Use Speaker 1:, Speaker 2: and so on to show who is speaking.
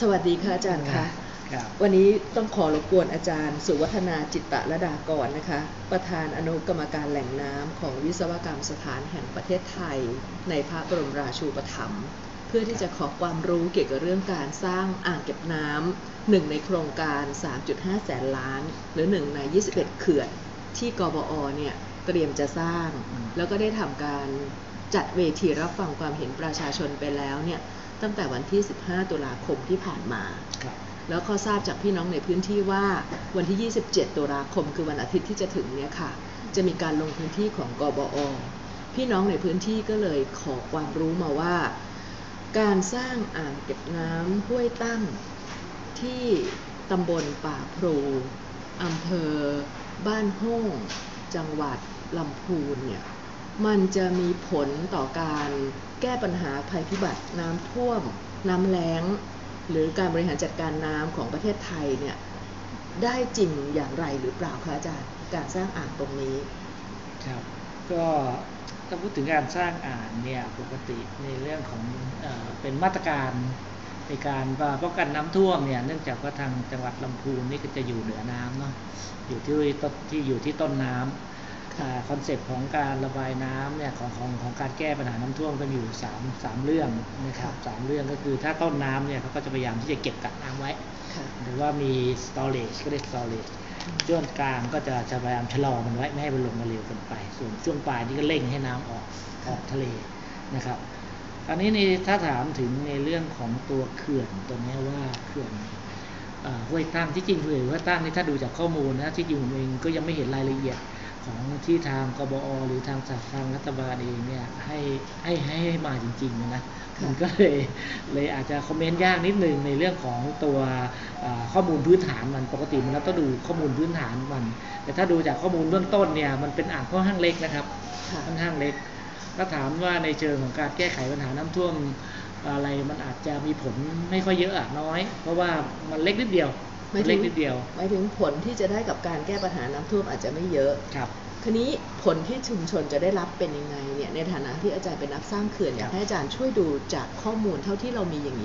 Speaker 1: สวัสดีค่ะอาจารย์คะ
Speaker 2: ครับ
Speaker 1: วันนี้ต้องขอรบกวนอาจารย์ สุวัฒนาจิตตะระดากรนะคะ ประธานอนุกรรมการแหล่งน้ำของวิศวกรรมสถานแห่งประเทศไทย ในพระบรมราชูปถัมภ์เพื่อที่จะขอความรู้เกี่ยวกับเรื่องการสร้างอ่างเก็บน้ำหนึ่งในโครงการ 3.5 แสนล้าน หรือหนึ่งใน 21 เขื่อนที่กบอเนี่ยเตรียมจะสร้าง
Speaker 2: อืม
Speaker 1: แล้วก็ได้ทำการ จัดเวทีรับฟังความเห็นประชาชนไปแล้วเนี่ยตั้งแต่วันที่ 15 ตุลาคมที่ผ่านมา
Speaker 2: ครับ
Speaker 1: แล้วก็ทราบจากพี่น้องในพื้นที่ว่าวันที่ 27 ตุลาคมคือวันอาทิตย์ที่จะถึงเนี่ยค่ะ จะมีการลงพื้นที่ของกบอ พี่น้องในพื้นที่ก็เลยขอความรู้มาว่า การสร้างอ่างเก็บน้ำห้วยตั้งที่ตำบลป่าพลูอำเภอ บ้านห้อง จังหวัดลำพูนเนี่ย มันจะมีผลต่อการแก้ปัญหาภัยพิบัติน้ำท่วม น้ำแล้ง หรือการบริหารจัดการน้ำของประเทศไทยเนี่ยได้จริงอย่างไรหรือเปล่าคะอาจารย์การสร้างอ่างตรงนี้
Speaker 2: ครับก็ถ้าพูดถึงการสร้างอ่างเนี่ยปกติในเรื่องของเออเป็นมาตรการในการป้องกันน้ำท่วมเนี่ยเนื่องจากว่าทางจังหวัดลำพูนนี่ก็จะอยู่เหนือน้ำเนาะอยู่ที่ต้นที่อยู่ที่ต้นน้ำ คอนเซปต์ของการระบายน้ำเนี่ยของของของการแก้ปัญหาน้ำท่วมก็มีอยู่สามสามเรื่องนะครับสามเรื่องก็คือถ้าต้นน้ำเนี่ยเขาก็จะพยายามที่จะเก็บกักน้ำไว้
Speaker 1: ค่ะ
Speaker 2: หรือว่ามี storage ก็เรียก storage ช่วงกลางก็จะจะพยายามชะลอมันไว้ไม่ให้มันลงมาเร็วเกินไป ส่วนช่วงปลายนี่ก็เร่งให้น้ำออกออกทะเลนะครับคราวนี้ในถ้าถามถึงในเรื่องของตัวเขื่อนตัวเนี้ยว่าเขื่อนเอ่อห้วยตั้งที่จริงเขื่อนห้วยตั้งนี่ถ้าดูจากข้อมูลนะที่จริงผมเองก็ยังไม่เห็นรายละเอียด ของที่ทางกบอหรือทางทางรัฐบาลเองเนี่ยให้ให้ให้ให้มาจริงๆนะ
Speaker 1: ค่ะ
Speaker 2: มันก็เลยเลยอาจจะคอมเมนต์ยากนิดนึงในเรื่องของตัวเอ่อข้อมูลพื้นฐานมันปกติมันเราต้องดูข้อมูลพื้นฐานมัน แต่ถ้าดูจากข้อมูลเบื้องต้นเนี่ยมันเป็นอ่างค่อนข้างเล็กนะครับ
Speaker 1: ค่ะ
Speaker 2: ค่อนข้างเล็กถ้าถามว่าในเชิงของการแก้ไขปัญหาน้ำท่วมอะไรมันอาจจะมีผลไม่ค่อยเยอะอะน้อย เพราะว่ามันเล็กนิดเดียว
Speaker 1: ไม่ถึง
Speaker 2: เล็กนิดเดียว
Speaker 1: หมายถึงผลที่จะได้กับการแก้ปัญหาน้ำท่วมอาจจะไม่เยอะ
Speaker 2: ครับ
Speaker 1: ทีนี้ผลที่ชุมชนจะได้รับเป็นยังไงเนี่ยในฐานะที่อาจารย์เป็นนักสร้างเขื่อนอยากให้อาจารย์ช่วยดูจากข้อมูลเท่าที่เรามีอย่างนี้